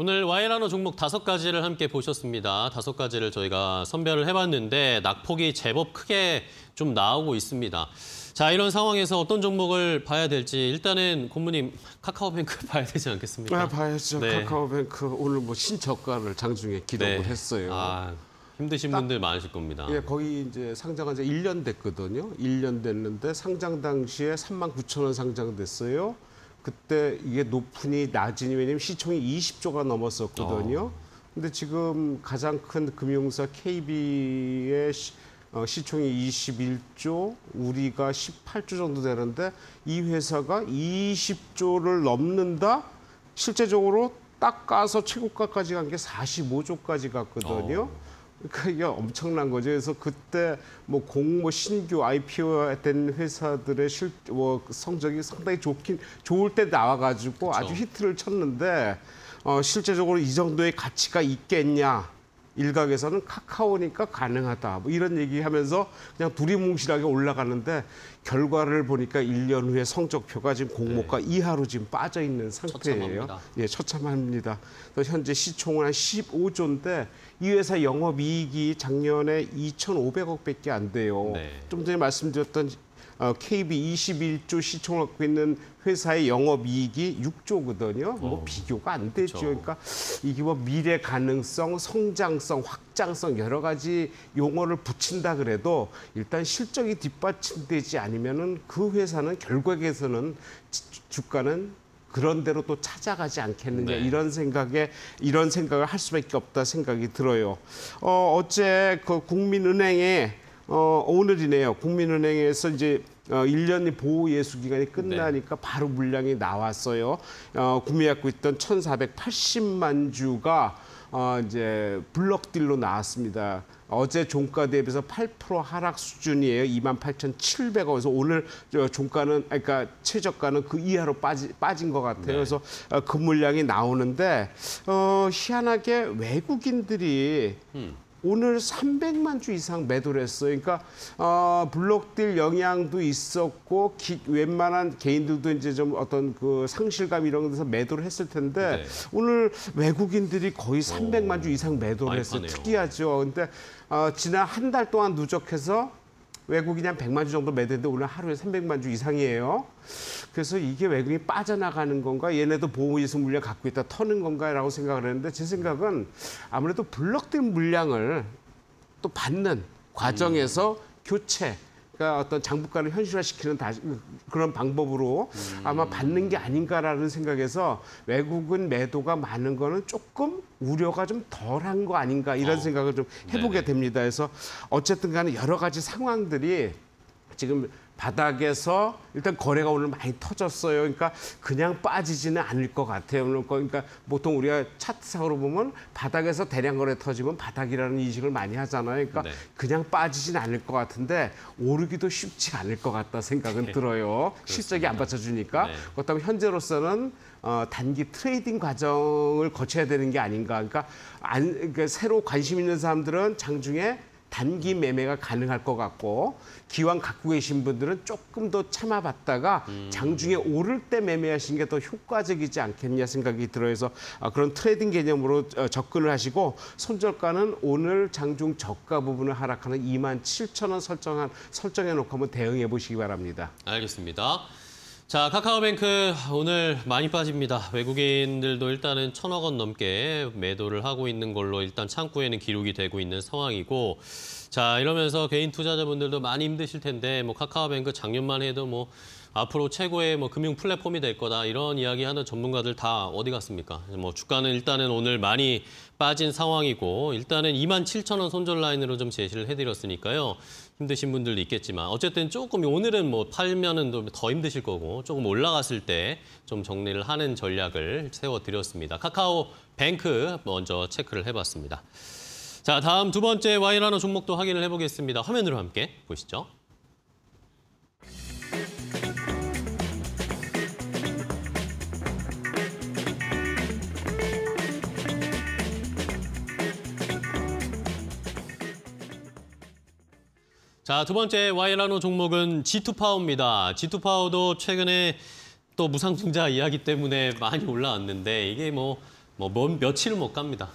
오늘 와이라노 종목 다섯 가지를 함께 보셨습니다. 다섯 가지를 저희가 선별을 해봤는데 낙폭이 제법 크게 좀 나오고 있습니다. 자 이런 상황에서 어떤 종목을 봐야 될지 일단은 고모님 카카오뱅크 봐야 되지 않겠습니까? 아, 봐야죠. 네. 카카오뱅크 오늘 뭐 신저가를 장중에 기록을 했어요. 아, 힘드신 분들 많으실 겁니다. 예, 거기 이제 상장한 지 1년 됐거든요. 1년 됐는데 상장 당시에 3만 9천 원 상장됐어요. 그때 이게 높으니 낮으니 왜냐면 시총이 20조가 넘었었거든요. 근데 지금 가장 큰 금융사 KB의 시, 어, 시총이 21조, 우리가 18조 정도 되는데 이 회사가 20조를 넘는다? 실제적으로 딱 까서 최고가까지 간 게 45조까지 갔거든요. 그러니까 이게 엄청난 거죠. 그래서 그때 뭐 공모 신규 IPO된 회사들의 실, 뭐 성적이 상당히 좋긴 좋을 때 나와가지고 아주 히트를 쳤는데 어, 실제적으로 이 정도의 가치가 있겠냐? 일각에서는 카카오니까 가능하다. 뭐 이런 얘기하면서 그냥 두리뭉실하게 올라가는데 결과를 보니까 1년 후에 성적표가 지금 공모가 이하로 지금 빠져 있는 상태예요. 처참합니다. 예, 처참합니다. 그래서 현재 시총은 한 15조인데 이 회사 영업이익이 작년에 2,500억밖에 안 돼요. 네. 좀 전에 말씀드렸던 어, KB 21조 시총을 갖고 있는 회사의 영업이익이 6조거든요. 뭐 비교가 안 되죠. 그쵸. 그러니까 이게 뭐 미래 가능성, 성장성, 확장성 여러 가지 용어를 붙인다 그래도 일단 실적이 뒷받침되지 않으면은 그 회사는 결국에서는 지- 주가는 그런 대로 또 찾아가지 않겠느냐 네. 이런 생각에 이런 생각을 할 수밖에 없다 생각이 들어요. 어 어제 그 국민은행에 어 오늘이네요. 국민은행에서 이제 어 1년 보호 예수 기간이 끝나니까 바로 물량이 나왔어요. 어 구매하고 있던 1,480만 주가 어 이제 블럭딜로 나왔습니다. 어제 종가 대비해서 8% 하락 수준이에요. 28,700원에서 오늘 저 종가는 그러니까 최저가는 그 이하로 빠지, 빠진 것 같아요. 그래서 어, 그 물량이 나오는데 어, 희한하게 외국인들이 오늘 300만 주 이상 매도를 했어요. 그러니까 어, 블록딜 영향도 있었고 기- 웬만한 개인들도 이제 좀 어떤 그 상실감 이런 데서 매도를 했을 텐데 네. 오늘 외국인들이 거의 300만 주 이상 매도를 했어요. 파네요. 특이하죠. 근데 어, 지난 한 달 동안 누적해서 외국인이 한 100만 주 정도 매도했는데 오늘 하루에 300만 주 이상이에요. 그래서 이게 외국인이 빠져나가는 건가 얘네도 보호예수 물량 갖고 있다 터는 건가라고 생각을 했는데 제 생각은 아무래도 블럭된 물량을 또 받는 과정에서 교체 그러니까 어떤 장부가를 현실화시키는 다시 그런 방법으로 아마 받는 게 아닌가라는 생각에서 외국은 매도가 많은 거는 조금 우려가 좀 덜한 거 아닌가 이런 어. 생각을 좀 해보게 네네. 됩니다. 그래서 어쨌든 간에 여러 가지 상황들이 지금 바닥에서 일단 거래가 오늘 많이 터졌어요. 그러니까 그냥 빠지지는 않을 것 같아요. 그러니까 보통 우리가 차트상으로 보면 바닥에서 대량 거래 터지면 바닥이라는 인식을 많이 하잖아요. 그러니까 네. 그냥 빠지진 않을 것 같은데 오르기도 쉽지 않을 것 같다 생각은 들어요. 실적이 안 받쳐주니까. 네. 그렇다면 현재로서는 어, 단기 trading 과정을 거쳐야 되는 게 아닌가. 그러니까, 안, 그러니까 새로 관심 있는 사람들은 장중에 단기 매매가 가능할 것 같고 기왕 갖고 계신 분들은 조금 더 참아봤다가 장중에 오를 때 매매하시는 게 더 효과적이지 않겠냐 생각이 들어서 아, 그런 trading 개념으로 어, 접근을 하시고 손절가는 오늘 장중 저가 부분을 하락하는 2만 7천 원 설정한 설정해 놓고 한번 대응해 보시기 바랍니다. 알겠습니다. 자, 카카오뱅크 오늘 많이 빠집니다. 외국인들도 일단은 천억 원 넘게 매도를 하고 있는 걸로 일단 창구에는 기록이 되고 있는 상황이고 자, 이러면서 개인 투자자분들도 많이 힘드실 텐데 뭐 카카오뱅크 작년만 해도 뭐 앞으로 최고의 뭐 금융 플랫폼이 될 거다 이런 이야기하는 전문가들 다 어디 갔습니까? 뭐 주가는 일단은 오늘 많이 빠진 상황이고 일단은 2만 7천 원 손절 라인으로 좀 제시를 해드렸으니까요. 힘드신 분들도 있겠지만 어쨌든 조금 오늘은 뭐 팔면은 또더 힘드실 거고 조금 올라갔을 때 좀 정리를 하는 전략을 세워드렸습니다. 카카오 뱅크 먼저 체크를 해봤습니다. 자 다음 두 번째 와이라노 종목도 확인을 해보겠습니다. 화면으로 함께 보시죠. 자, 두 번째 와이라노 종목은 G2파워입니다. G2파워도 최근에 또 무상증자 이야기 때문에 많이 올라왔는데 이게 뭐 뭐, 뭐 며칠은 못 갑니다.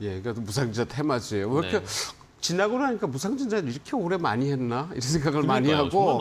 예, 그러니까 무상증자 테마주예요. 왜 이렇게 네. 지나고 나니까 무상증자를 이렇게 오래 많이 했나 이런 생각을 많이. 하고.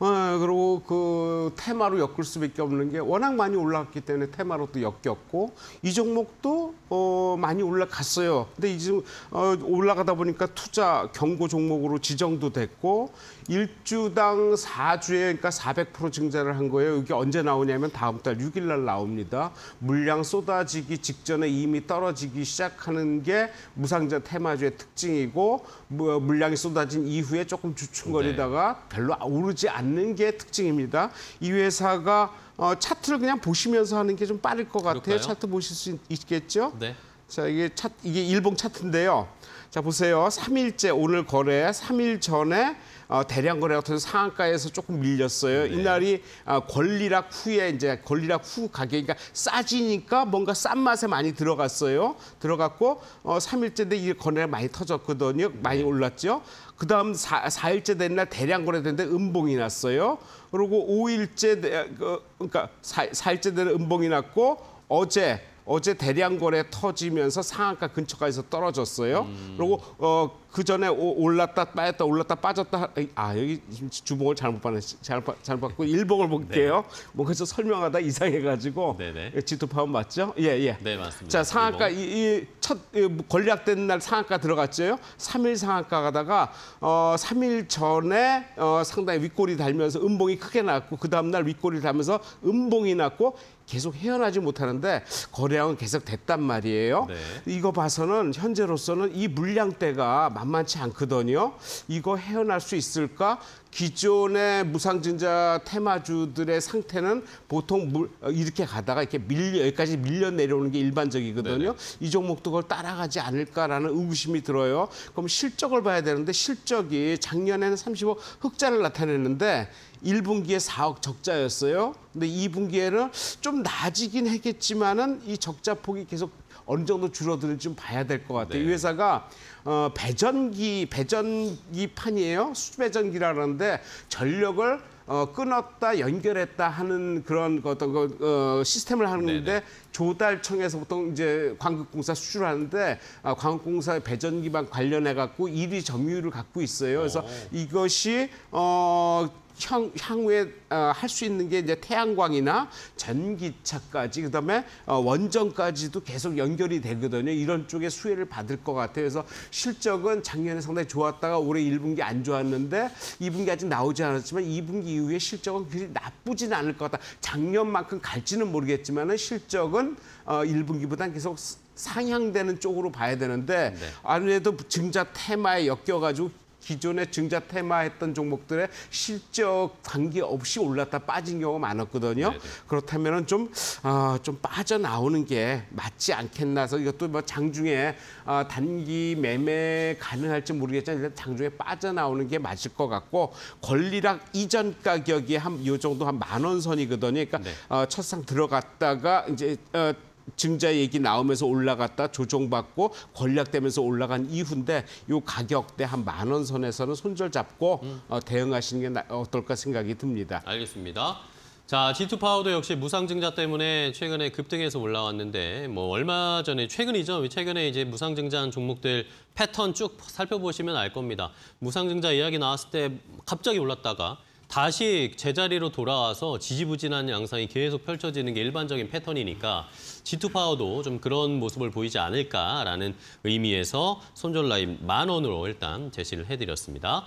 어, 그리고 그 테마로 엮을 수밖에 없는 게 워낙 많이 올라갔기 때문에 테마로 또 엮였고 이 종목도 어, 많이 올라갔어요. 근데 이제 어, 올라가다 보니까 투자 경고 종목으로 지정도 됐고 일주당 4주에 그러니까 400% 증자를 한 거예요. 이게 언제 나오냐면 다음 달 6일 날 나옵니다. 물량 쏟아지기 직전에 이미 떨어지기 시작하는 게 무상자 테마주의 특징이고 뭐 물량이 쏟아진 이후에 조금 주춤거리다가 별로 오르지 않는 게 특징입니다. 이 회사가 어, 차트를 그냥 보시면서 하는 게 좀 빠를 것 같아요. 그럴까요? 차트 보실 수 있- 있겠죠? 네. 자, 이게 차, 이게 일봉 차트인데요. 자, 보세요. 3일째 오늘 거래 3일 전에 어, 대량 거래가 통해서 상한가에서 조금 밀렸어요. 네. 이날이 어, 권리락 후에 이제 권리락 후 가격이 그러니까 싸지니까 뭔가 싼 맛에 많이 들어갔어요. 들어갔고 어, 3일째인데 이 거래가 많이 터졌거든요. 많이 올랐죠. 그다음 4, 4일째 된 날 대량 거래됐는데 음봉이 났어요. 그리고 5일째 돼- 그, 그러니까 4, 4일째 되는 음봉이 났고 어제 어제 대량 거래 터지면서 상한가 근처까지서 떨어졌어요. 그리고 어, 그 전에 올랐다 빠졌다 올랐다 빠졌다 아 여기 주봉을 잘못 봤네 잘못, 봤- 잘못 봤고 일봉을 볼게요. 뭔가 좀 설명하다 이상해가지고 네네. 지투파운 맞죠? 예 예. 네, 맞습니다. 자 상한가. 이첫 권략된 날 상한가 들어갔죠. 3일 상한가 가다가 어 3일 전에 어 상당히 윗골이 달면서 음봉이 크게 났고 그 다음 날 윗골이 달면서 음봉이 났고 계속 헤어나지 못하는데 거래량은 계속 됐단 말이에요. 네. 이거 봐서는 현재로서는 이 물량대가 만만치 않거든요. 이거 헤어날 수 있을까? 기존의 무상증자 테마주들의 상태는 보통 물, 어, 이렇게 가다가 이렇게 밀려 여기까지 밀려 내려오는 게 일반적이거든요. 이 종목도 그걸 따라가지 않을까라는 의구심이 들어요. 그럼 실적을 봐야 되는데 실적이 작년에는 35 흑자를 나타냈는데 1분기에 4억 적자였어요. 근데 2분기에는 좀 나아지긴 했겠지만은 이 적자 폭이 계속 어느 정도 줄어드는지 좀 봐야 될 것 같아요. 네. 이 회사가 어, 배전기 배전기 판이에요. 수배전기라는데 전력을 어, 끊었다 연결했다 하는 그런 그 어떤 그, 어, 시스템을 하는데 네네. 조달청에서 보통 이제 광급공사 수출하는데 아, 광급공사 배전기만 관련해 갖고 1위 점유율을 갖고 있어요. 그래서 이것이 어 향, 향후에 어, 할 수 있는 게 이제 태양광이나 전기차까지 그다음에 어, 원전까지도 계속 연결이 되거든요. 이런 쪽에 수혜를 받을 것 같아요. 그래서 실적은 작년에 상당히 좋았다가 올해 1분기 안 좋았는데 2분기 아직 나오지 않았지만 2분기 이후에 실적은 그리 나쁘지는 않을 것 같다. 작년만큼 갈지는 모르겠지만은 실적은 어, 1분기보다는 계속 상향되는 쪽으로 봐야 되는데 네. 아무래도 증자 테마에 엮여가지고 기존의 증자 테마했던 종목들의 실적 관계 없이 올랐다 빠진 경우가 많았거든요. 네네. 그렇다면은 좀, 아, 좀 빠져나오는 게 맞지 않겠나. 서 이것도 뭐 장중에 아, 단기 매매 가능할지 모르겠지만 일단 장중에 빠져나오는 게 맞을 것 같고 권리락 이전 가격이 한 요 정도 한 만 원 선이거든요. 그러니까 네. 어, 첫상 들어갔다가 이제 어, 증자 얘기 나오면서 올라갔다 조정받고 권략되면서 올라간 이후인데 요 가격대 한 만 원 선에서는 손절 잡고 어, 대응하시는 게 나- 어떨까 생각이 듭니다. 알겠습니다. 자, G2 파워도 역시 무상증자 때문에 최근에 급등해서 올라왔는데 뭐 얼마 전에 최근이죠. 최근에 이제 무상증자한 종목들 패턴 쭉 살펴보시면 알 겁니다. 무상증자 이야기 나왔을 때 갑자기 올랐다가 다시 제자리로 돌아와서 지지부진한 양상이 계속 펼쳐지는 게 일반적인 패턴이니까 G2 파워도 좀 그런 모습을 보이지 않을까라는 의미에서 손절 라인 만 원으로 일단 제시를 해드렸습니다.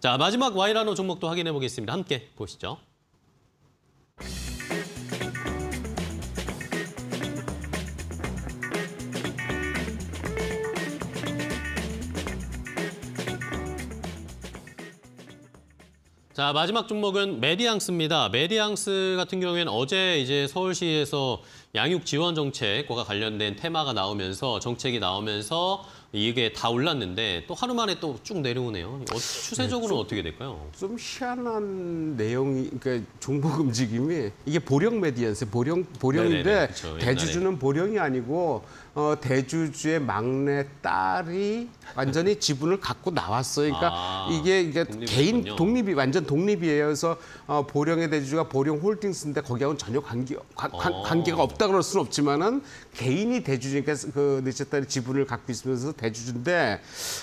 자, 마지막 와이라노 종목도 확인해 보겠습니다. 함께 보시죠. 자 마지막 종목은 메디앙스입니다. 메디앙스 같은 경우에는 어제 이제 서울시에서 양육 지원 정책과 관련된 테마가 나오면서 정책이 나오면서 이게 다 올랐는데 또 하루 만에 또 쭉 내려오네요. 어, 추세적으로는 어떻게 될까요? 좀 희한한 내용이 그러니까 종목 움직임이 이게 보령 메디앙스 보령 보령인데 옛날에. 대주주는 보령이 아니고 어, 대주주의 막내 딸이 완전히 지분을 갖고 나왔어요. 그러니까 아, 이게 이게 독립이군요. 개인 독립이 완전 독립이에요. 그래서 어, 보령의 대주주가 보령 홀딩스인데 거기하고는 전혀 관계 관, 관- 어. 관계가 없다 그럴 수는 없지만은 개인이 대주주니까 그 넷째 딸이 지분을 갖고 있으면서 대주주인데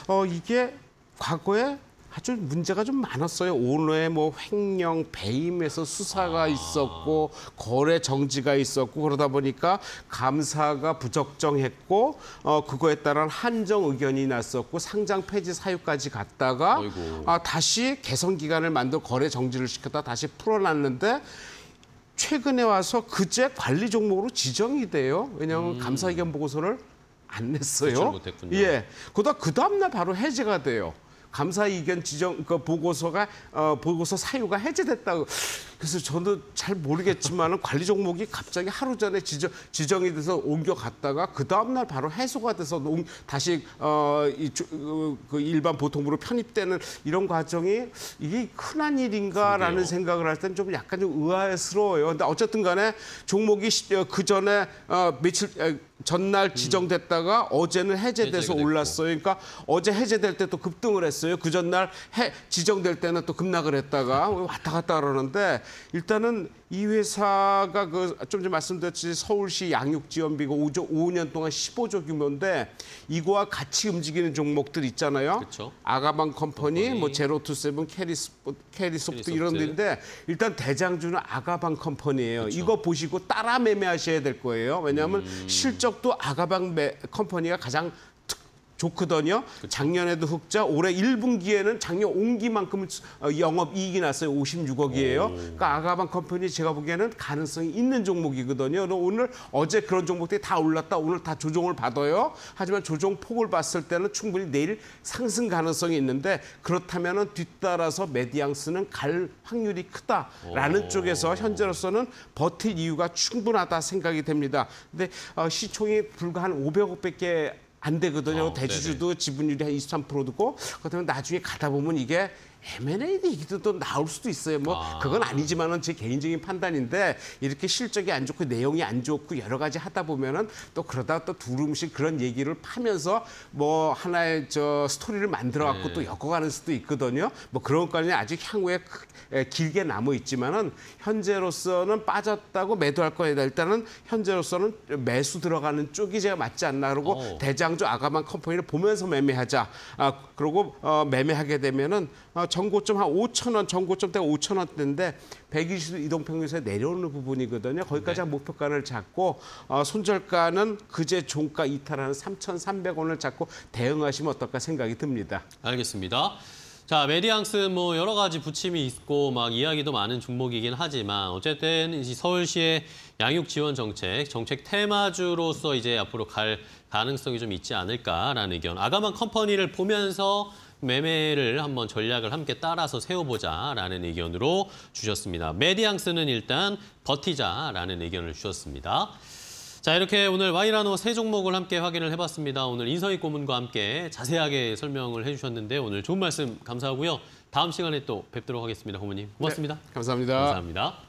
어 이게 과거에 아주 문제가 좀 많았어요. 오너의 뭐 횡령, 배임에서 수사가 있었고 거래 정지가 있었고 그러다 보니까 감사가 부적정했고 어 그거에 따른 한정 의견이 났었고 상장 폐지 사유까지 갔다가 어이구. 아 다시 개선 기간을 만들어 거래 정지를 시켰다 다시 풀어놨는데 최근에 와서 그제 관리 종목으로 지정이 돼요. 왜냐하면 감사 의견 보고서를 안 냈어요. 예. 그러다 그 다음 날 바로 해제가 돼요. 감사 의견 지정 그 보고서가 어 보고서 사유가 해제됐다고. 그래서 저도 잘 모르겠지만은 관리 종목이 갑자기 하루 전에 지정 지정이 돼서 옮겨갔다가 그 다음 날 바로 해소가 돼서 옮- 다시 어 이 그 일반 보통부로 편입되는 이런 과정이 이게 흔한 일인가라는 그러게요. 생각을 할땐좀 약간 좀 의아스러워요. 근데 어쨌든 간에 종목이 그 전에 어, 며칠 에, 전날 지정됐다가 어제는 해제돼서. 올랐어요. 그러니까 어제 해제될 때 또 급등을 했어요. 그 전날 해, 지정될 때는 또 급락을 했다가 왔다 갔다 그러는데 일단은 이 회사가 그 좀 전에 말씀드렸듯이 서울시 양육지원비가 5조 5년 동안 15조 규모인데 이거와 같이 움직이는 종목들 있잖아요. 그쵸. 아가방 컴퍼니, 컴퍼니. 뭐 제로투세븐, 캐리스포, 캐리소프트 캐리소프트. 이런 데인데 일단 대장주는 아가방 컴퍼니예요. 이거 보시고 따라 매매하셔야 될 거예요. 왜냐하면 음. 실적도 아가방 매, 컴퍼니가 가장 특- 좋거든요. 작년에도 흑자, 올해 1분기에는 작년 온기만큼 어, 영업 이익이 났어요. 56억이에요. 그러니까 아가방 컴퍼니 제가 보기에는 가능성이 있는 종목이거든요. 오늘 어제 그런 종목들이 다 올랐다. 오늘 다 조정을 받아요. 하지만 조정 폭을 봤을 때는 충분히 내일 상승 가능성이 있는데 그렇다면은 뒤따라서 메디앙스는 갈 확률이 크다라는 오. 쪽에서 현재로서는 버틸 이유가 충분하다 생각이 됩니다. 근데 어, 시총이 불과 한 500억 밖에 안 되거든요. 어, 대주주도 지분율이 한 23%고 그렇다면 나중에 가다 보면 이게 M&A 얘기도 또 나올 수도 있어요. 뭐 아. 그건 아니지만은 제 개인적인 판단인데 이렇게 실적이 안 좋고 내용이 안 좋고 여러 가지 하다 보면은 또 그러다 또 두루뭉실 그런 얘기를 파면서 뭐 하나의 저 스토리를 만들어 갖고 네. 또 엮어가는 수도 있거든요. 뭐 그런 것까지는 아직 향후에 길게 남아 있지만은 현재로서는 빠졌다고 매도할 거예요. 일단은 현재로서는 매수 들어가는 쪽이 제가 맞지 않나 그러고 오. 대장주 아가만 컴퍼니를 보면서 매매하자. 아 그리고 어, 매매하게 되면은 어, 전고점 한 5천 원, 전고점대가 5천 원대인데 120 이동평균에서 내려오는 부분이거든요. 거기까지 한 목표가를 잡고 어, 손절가는 그제 종가 이탈하는 3,300원을 잡고 대응하시면 어떨까 생각이 듭니다. 알겠습니다. 자, 메디앙스 뭐 여러 가지 부침이 있고 막 이야기도 많은 종목이긴 하지만 어쨌든 이 서울시의 양육 지원 정책, 정책 테마주로서 이제 앞으로 갈 가능성이 좀 있지 않을까라는 의견. 아가방 컴퍼니를 보면서 매매를 한번 전략을 함께 따라서 세워보자라는 의견으로 주셨습니다. 메디앙스는 일단 버티자라는 의견을 주셨습니다. 자 이렇게 오늘 와이라노 세 종목을 함께 확인을 해봤습니다. 오늘 인서희 고문과 함께 자세하게 설명을 해주셨는데 오늘 좋은 말씀 감사하고요. 다음 시간에 또 뵙도록 하겠습니다. 고모님 고맙습니다. 감사합니다. 감사합니다.